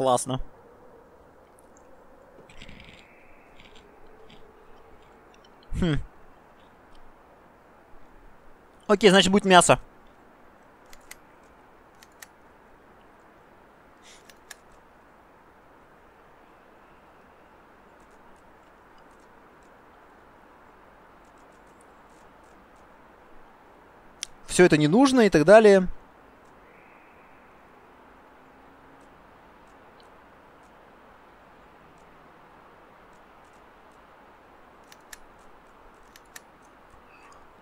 классно. Хм. Окей, значит будет мясо. Все это не нужно и так далее.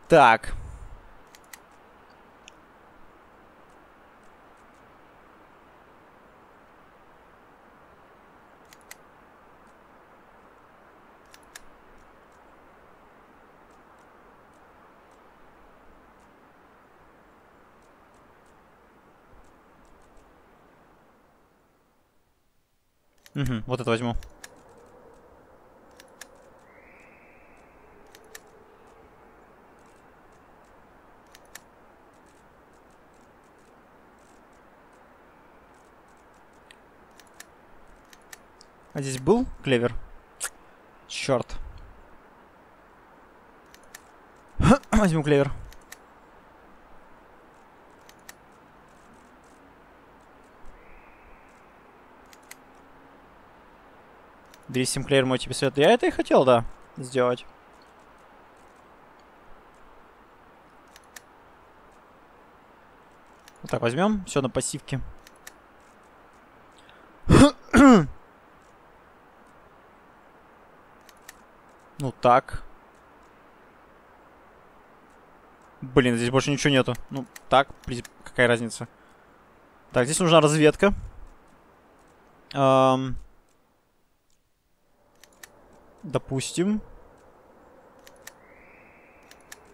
Так. Угу, вот это возьму. А здесь был клевер? Черт. Возьму клевер. Бери Симклеер, мой тебе совет. Я это и хотел, да, сделать. Вот так возьмем. Все на пассивке. ну так. Блин, здесь больше ничего нету. Ну, так, какая разница. Так, здесь нужна разведка. Эм... Допустим.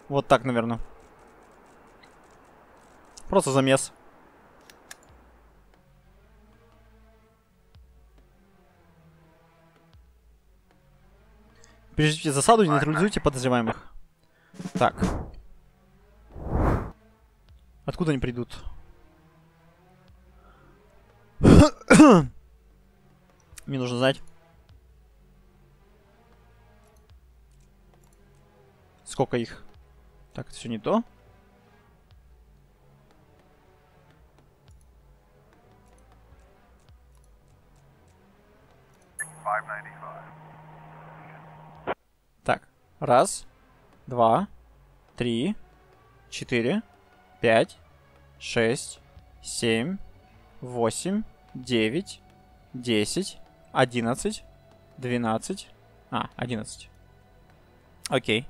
Вот так, наверное. Просто замес. Прежде засаду, нейтрализуйте подозреваемых. Так. Откуда они придут? Мне нужно знать. Сколько их? Так, это все не то. Так, раз, два, три, четыре, пять, шесть, семь, восемь, девять, десять, одиннадцать, двенадцать. А, одиннадцать. Окей.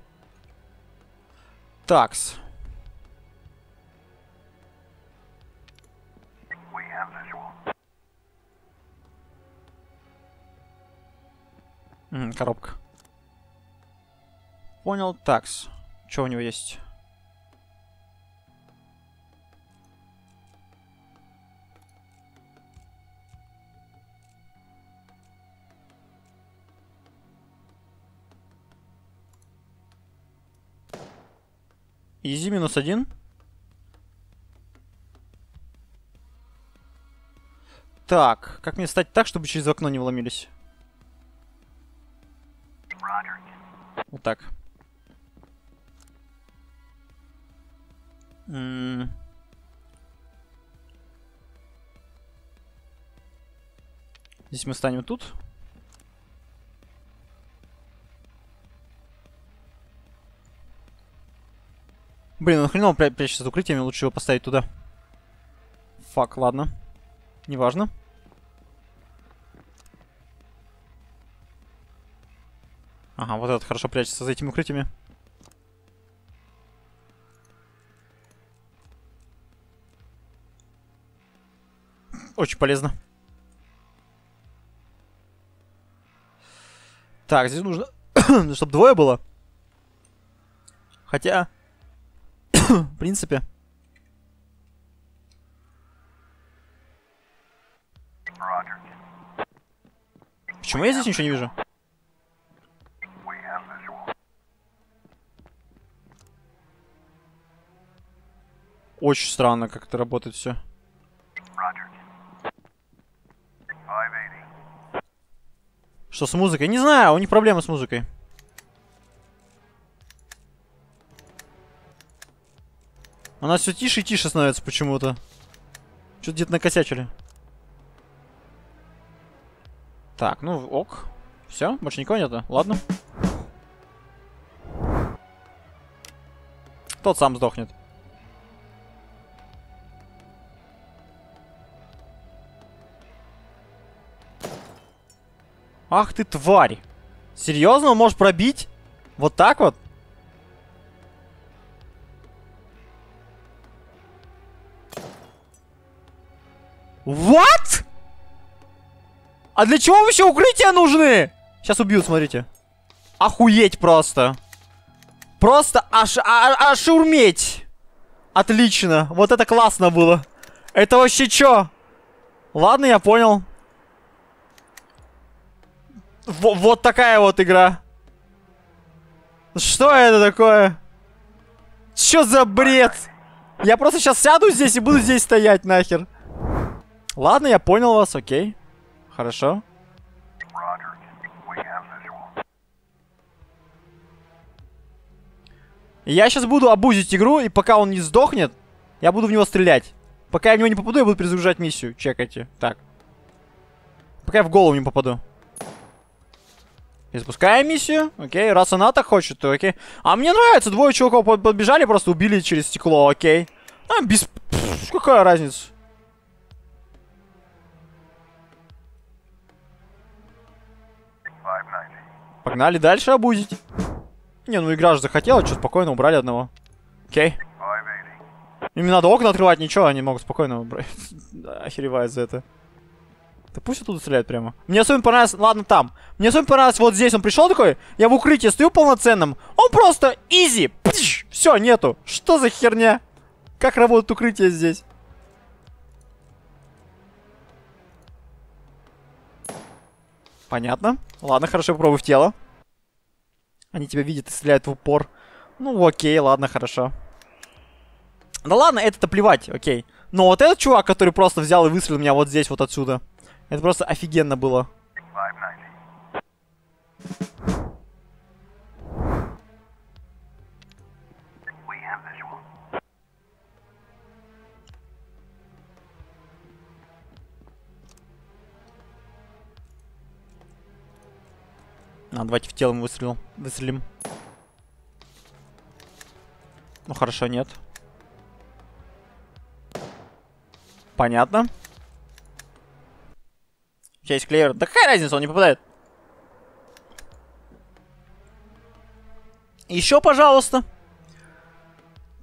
Такс. Коробка. Понял. Такс. Что у него есть? Изи минус один. Так, как мне стать так, чтобы через окно не вломились? Вот так. Здесь мы станем тут. Блин, ну хреново пря прячется за укрытиями, лучше его поставить туда. Фак, ладно. Неважно. Ага, вот этот хорошо прячется за этими укрытиями. Очень полезно. Так, здесь нужно, чтобы двое было. Хотя, в принципе. Почему я здесь ничего не вижу? Очень странно, как это работает все. Что с музыкой? Не знаю, у них проблемы с музыкой. У нас все тише и тише становится почему-то. Что-то где-то накосячили. Так, ну ок. Все, больше никого нету. Ладно. Тот сам сдохнет. Ах ты тварь. Серьезно, он может пробить? Вот так вот? What? А для чего вообще укрытия нужны? Сейчас убьют, смотрите. Охуеть просто. Просто аж, а, аж урметь. Отлично. Вот это классно было. Это вообще чё? Ладно, я понял. В вот такая вот игра. Что это такое? Чё за бред? Я просто сейчас сяду здесь и буду здесь стоять нахер. Ладно, я понял вас, окей. Хорошо. Я сейчас буду обузить игру, и пока он не сдохнет, я буду в него стрелять. Пока я в него не попаду, я буду перезагружать миссию. Чекайте. Так. Пока я в голову не попаду. И запускаем миссию. Окей, раз она так хочет, то окей. А мне нравится, двое чуваков подбежали, просто убили через стекло, окей. А, без... Пфф, какая разница? Погнали дальше обузить. Не, ну игра же захотела, что спокойно убрали одного. Окей. Им не надо окна открывать, ничего, они могут спокойно убрать. охеревает за это. Да пусть оттуда стреляет прямо. Мне особенно понравилось, ладно, там. Мне особенно понравилось, вот здесь он пришел такой, я в укрытии стою полноценным. Он просто изи. Все, нету. Что за херня? Как работает укрытие здесь? Понятно. Ладно, хорошо, попробуй в тело. Они тебя видят и стреляют в упор. Ну, окей, ладно, хорошо. Да ладно, это-то плевать, окей. Но вот этот чувак, который просто взял и выстрелил меня вот здесь, вот отсюда. Это просто офигенно было. А, давайте в тело выстрелим. Выстрелим. Ну хорошо, нет. Понятно. У есть клевер. Да какая разница, он не попадает. Еще, пожалуйста.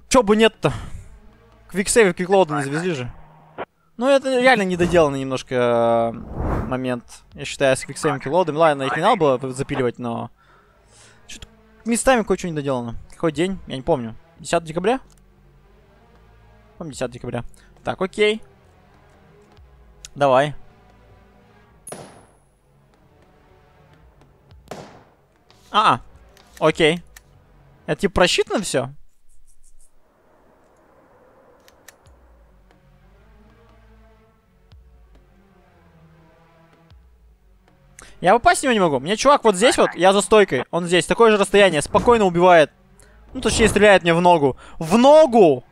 Чё бы нет-то? Квиксейв и квиклоуда не завезли же. Ну, это реально недоделанный немножко э, момент. Я считаю, с квиксейвом и квиклоудом. Ладно, их не надо было запиливать, но... Что-то местами кое-что недоделано. Какой день? Я не помню. 10 декабря? Помню, 10 декабря. Так, окей. Давай. А, окей. Это типа просчитано все? Я попасть него не могу. Мне чувак вот здесь вот, я за стойкой. Он здесь, такое же расстояние, спокойно убивает. Ну, точнее, стреляет мне в ногу. В ногу!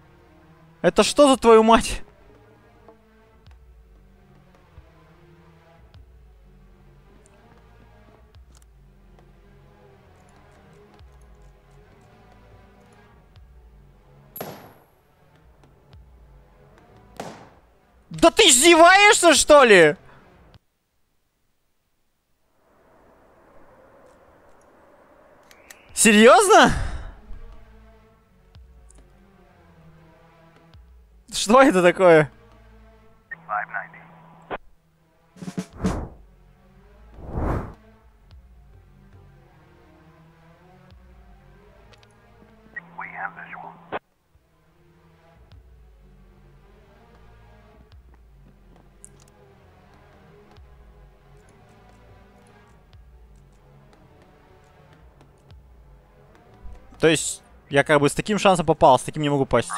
Это что за твою мать? Да ты издеваешься, что ли? Серьезно? Что это такое? То есть, я как бы с таким шансом попал, с таким не могу пасть.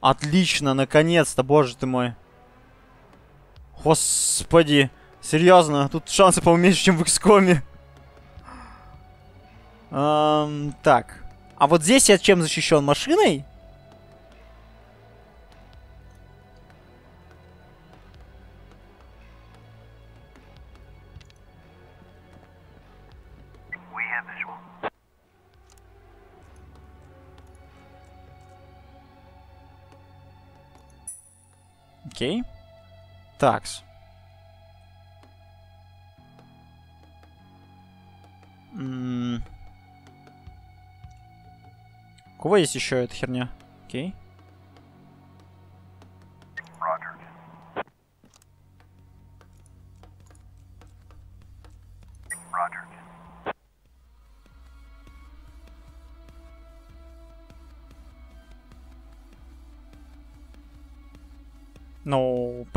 Отлично, наконец-то, боже ты мой. Господи. Серьезно, тут шансы, по-моему, меньше, чем в XCOM. Эм, так. А вот здесь я чем защищен? Машиной? Окей. Такс. У кого есть еще эта херня? Окей. Ну,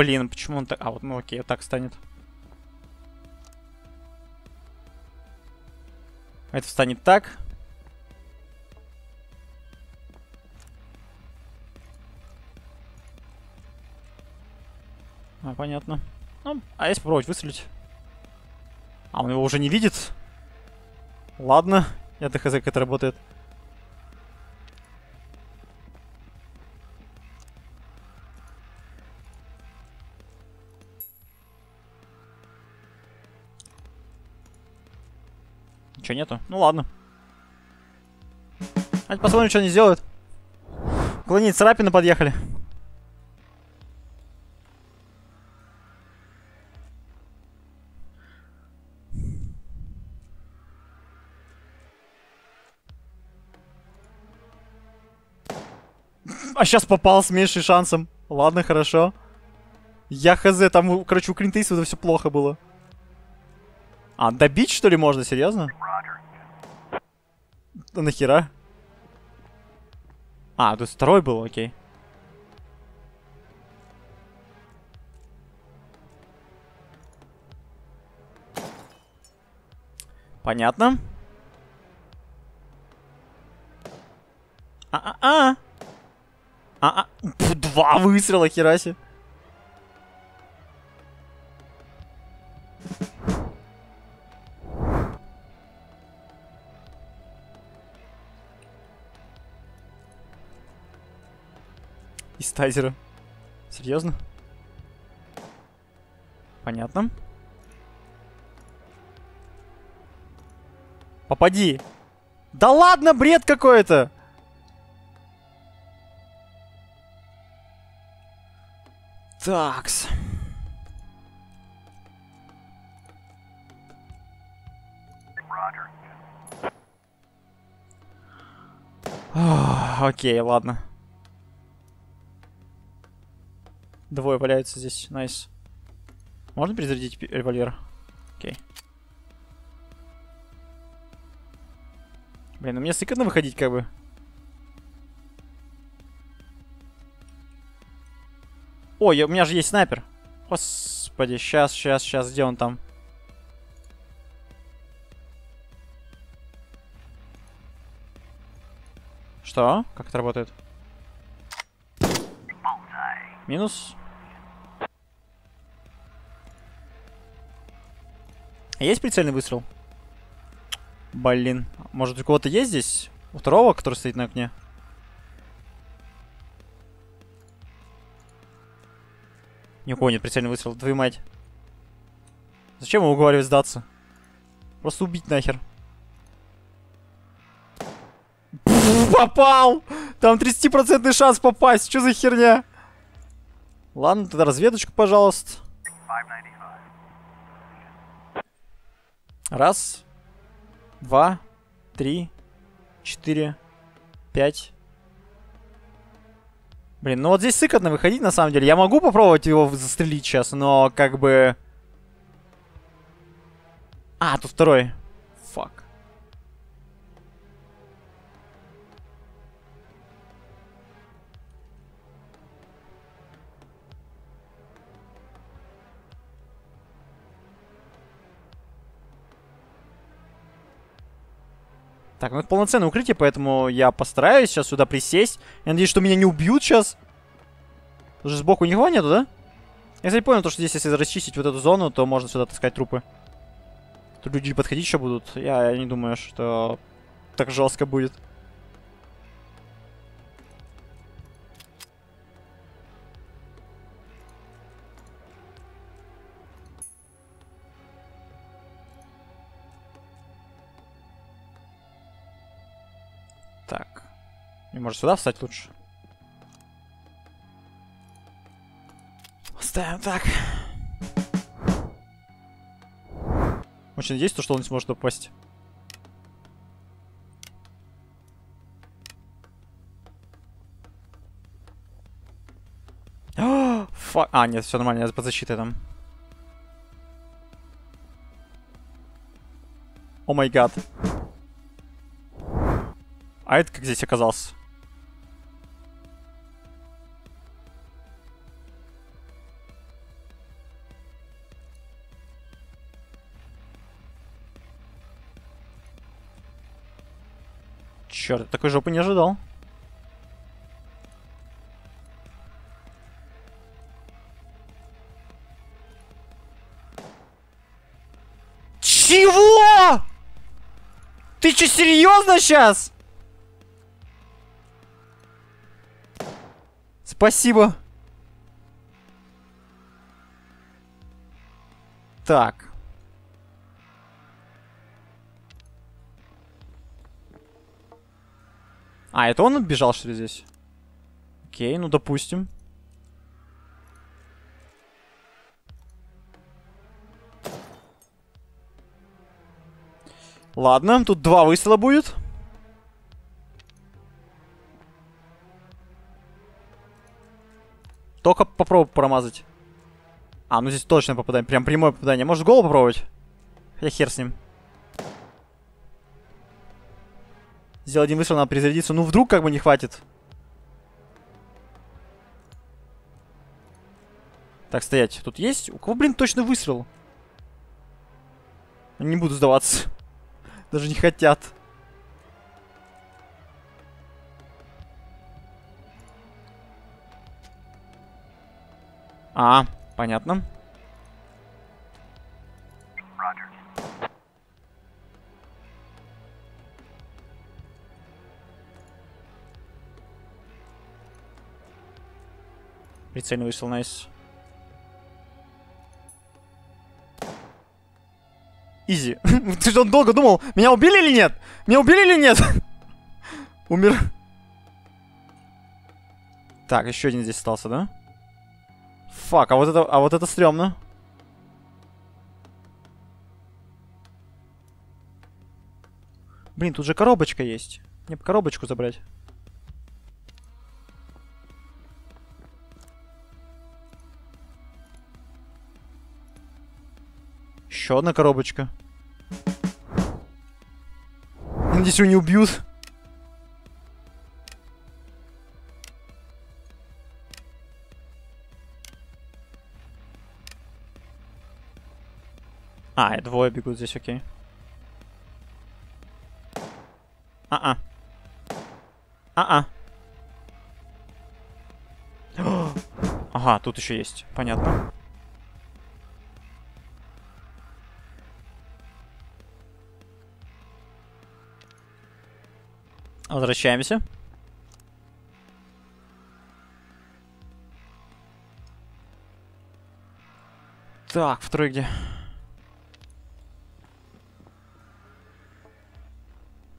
блин, почему он так... А, вот, ну окей, так станет. Это станет так. А, понятно. Ну, а если попробовать выстрелить? А, он его уже не видит? Ладно, это хз, как это работает. Ничего нету? Ну ладно. Давайте посмотрим, что они сделают. Клонить царапины подъехали. А сейчас попал с меньшим шансом. Ладно, хорошо. Я хз, там, короче, у Клинта Исвуда все плохо было. А, добить, что ли, можно? Серьезно? Да нахера? А, есть второй был, окей. Понятно. А-а-а! А-а! Два выстрела, хераси. Из тазера. Серьезно? Понятно. Попади. Да ладно, бред какой-то. Такс. Окей, ладно. Двое валяются здесь. Nice. Можно перезарядить револьвер? Окей. Блин, ну мне стыкно выходить как бы. Ой, у меня же есть снайпер. Господи, сейчас, сейчас, сейчас, где он там? Что? Как это работает? Минус. Есть прицельный выстрел? Блин. Может, у кого-то есть здесь? У второго, который стоит на окне? Ни у кого нет прицельный выстрел, твою мать. Зачем ему уговаривать сдаться? Просто убить нахер. попал! Там 30% шанс попасть. Что за херня? Ладно, тогда разведочку, пожалуйста. Раз, два, три, четыре, пять. Блин, ну вот здесь сыкотно выходить, на самом деле. Я могу попробовать его застрелить сейчас, но как бы... А, тут второй. Фак. Так, ну это полноценное укрытие, поэтому я постараюсь сейчас сюда присесть. Я надеюсь, что меня не убьют сейчас. Даже сбоку никого нету, да? Я, кстати, понял, то, что здесь, если расчистить вот эту зону, то можно сюда таскать трупы. Тут люди подходить еще будут. Я, я не думаю, что так жестко будет. Может сюда встать лучше? Ставим так. Очень надеюсь, то, что он не сможет попасть. Фак. А, нет, все нормально, я под защитой там. О май гад. А это как здесь оказался? Черт, такой жопы не ожидал. Чего? Ты что, серьезно сейчас? Спасибо. Так. А, это он отбежал, что ли, здесь? Окей, ну допустим. Ладно, тут два выстрела будет. Только попробуй промазать. А, ну здесь точно попадаем. Прям прямое попадание. Может, голову попробовать? Хотя хер с ним. Сделал один выстрел, надо перезарядиться. Ну, вдруг как бы не хватит. Так, стоять. Тут есть? У кого, блин, точно выстрел? Не буду сдаваться. Даже не хотят. А, понятно. Прицельный вышел, найс. Изи. Ты что, долго думал, меня убили или нет? Меня убили или нет? Умер. Так, еще один здесь остался, да? Фак, а вот это, а вот это стрёмно. Блин, тут же коробочка есть. Мне бы коробочку забрать. Еще одна коробочка. Надеюсь, его не убьют. А, и двое бегут здесь, окей. А-а. А-а. Ага, тут еще есть. Понятно. Возвращаемся. Так, второй где?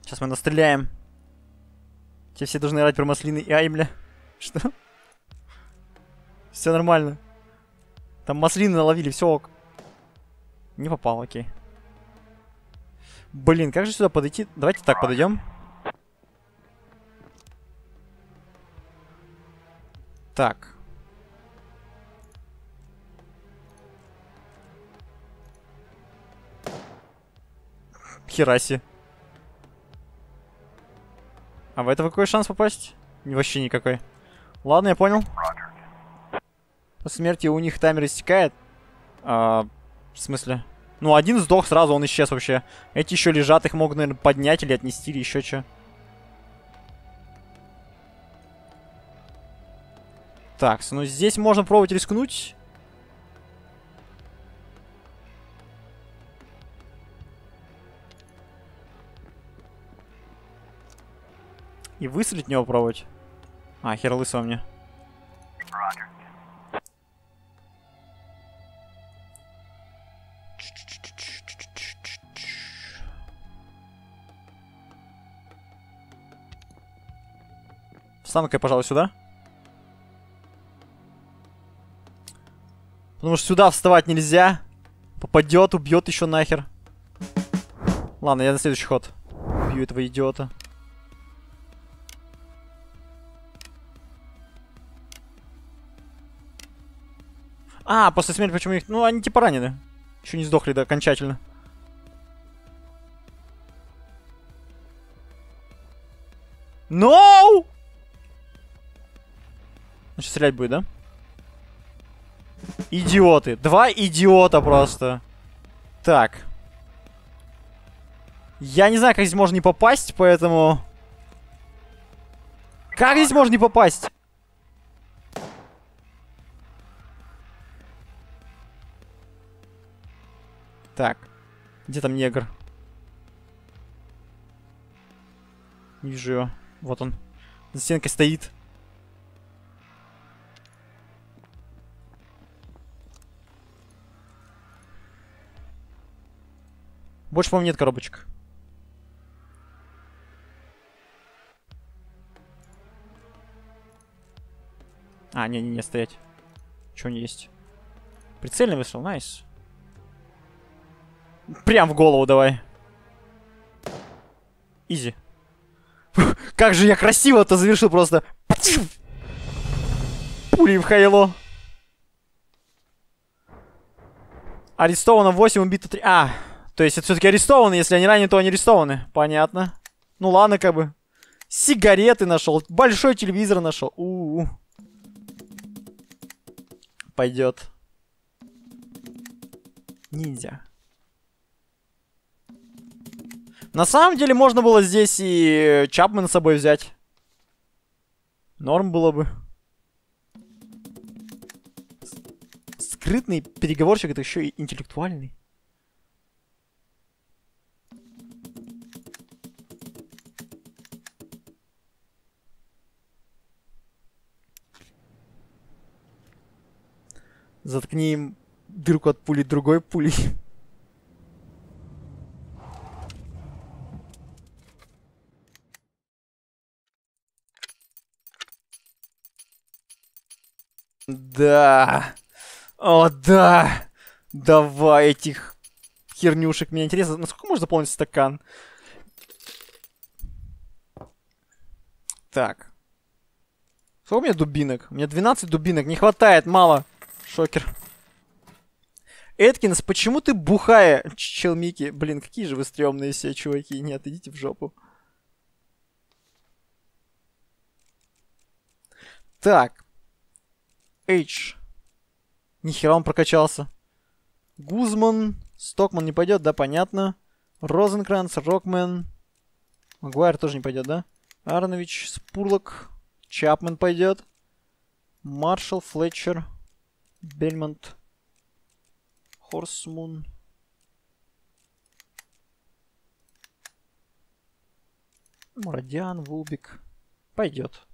Сейчас мы настреляем. Те все должны играть про маслины и Аймля. Что? Все нормально. Там маслины наловили, все ок. Не попал, окей. Блин, как же сюда подойти? Давайте так подойдем. Так. Хераси. А в этого какой шанс попасть? Вообще никакой. Ладно, я понял. По смерти у них таймер истекает. А, в смысле? Ну, один сдох сразу, он исчез вообще. Эти еще лежат, их могут, наверное, поднять или отнести, или еще что. Так, ну здесь можно пробовать рискнуть. И выстрелить него пробовать. А, хер лысо мне. Встану-ка я, пожалуй, сюда. Потому что сюда вставать нельзя. Попадет, убьет еще нахер. Ладно, я на следующий ход. Убью этого идиота. А, после смерти почему их... Ну, они типа ранены. Еще не сдохли, да, окончательно. No! Значит, стрелять будет, да? Идиоты. Два идиота просто. Так. Я не знаю, как здесь можно не попасть, поэтому... Как здесь можно не попасть? Так. Где там негр? Не вижу его. Вот он. За стенкой стоит. Больше, по-моему, нет коробочек. А, не-не-не, стоять. Что не есть? Прицельный выстрел, найс. Прям в голову давай. Изи. Как же я красиво-то завершил просто. Пули в хайло. Арестовано 8, убито 3. А, то есть это все-таки арестованы. Если они ранены, то они арестованы. Понятно. Ну ладно, как бы. Сигареты нашел. Большой телевизор нашел. У -у -у. Пойдет. Ниндзя. На самом деле можно было здесь и Чапмана с собой взять. Норм было бы. Скрытный переговорщик, это еще и интеллектуальный. Заткни им дырку от пули другой пулей. Да. О, да. Давай этих хернюшек. Мне интересно, насколько можно заполнить стакан? Так. Сколько у меня дубинок? У меня 12 дубинок. Не хватает, мало. Шокер. Эткинс, почему ты бухая, челмики? Блин, какие же вы стрёмные все, чуваки. Нет, идите в жопу. Так. H. Нихера он прокачался. Гузман. Стокман не пойдет, да, понятно. Розенкранц, Рокмен. Магуайр тоже не пойдет, да? Арнович, Спурлок. Чапмен пойдет. Маршал, Флетчер. Бельмонт, Хорсмун. Мурадиан, Вулбик. Пойдет.